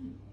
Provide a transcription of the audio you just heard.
Hmm.